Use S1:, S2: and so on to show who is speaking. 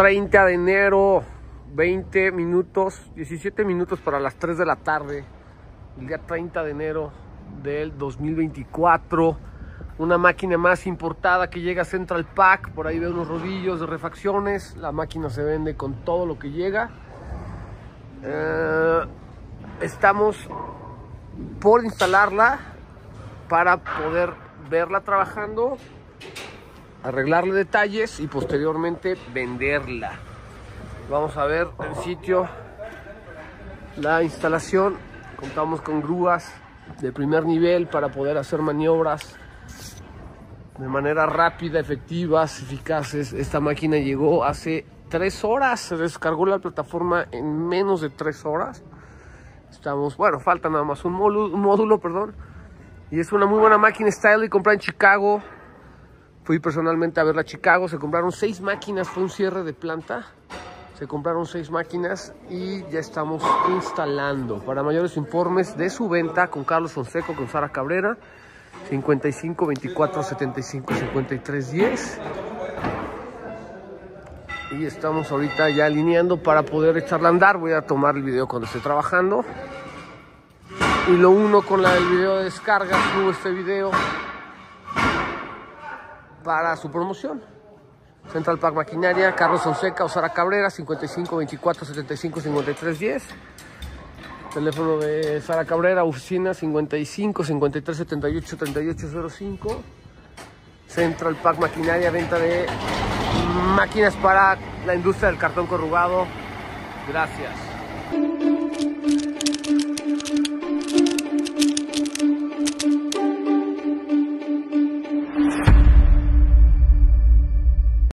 S1: 30 de enero, 20 minutos, 17 minutos para las 3 de la tarde, el día 30 de enero del 2024. Una máquina más importada que llega a Central Pack, por ahí veo unos rodillos de refacciones, la máquina se vende con todo lo que llega. Eh, estamos por instalarla para poder verla trabajando, arreglarle detalles y posteriormente venderla. Vamos a ver el sitio, la instalación. Contamos con grúas de primer nivel para poder hacer maniobras de manera rápida, efectivas, eficaces. Esta máquina llegó hace tres horas, se descargó la plataforma en menos de tres horas. Estamos, bueno, falta nada más un módulo, un módulo perdón. Y es una muy buena máquina Style y comprada en Chicago. Fui personalmente a verla a Chicago. Se compraron seis máquinas, fue un cierre de planta. Se compraron seis máquinas y ya estamos instalando. Para mayores informes de su venta con Carlos Fonseco, con Sara Cabrera, 55 24 75 53 10. Y estamos ahorita ya alineando para poder echarla a andar. Voy a tomar el video cuando esté trabajando y lo uno con la del video de descarga, subo este video para su promoción. Central Park Maquinaria, Carlos Fonseca, Osara Cabrera, 55 24 75 53 10. Teléfono de Sara Cabrera, oficina 55 53 78 38 05. Central Park Maquinaria, venta de máquinas para la industria del cartón corrugado. Gracias.